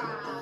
Wow.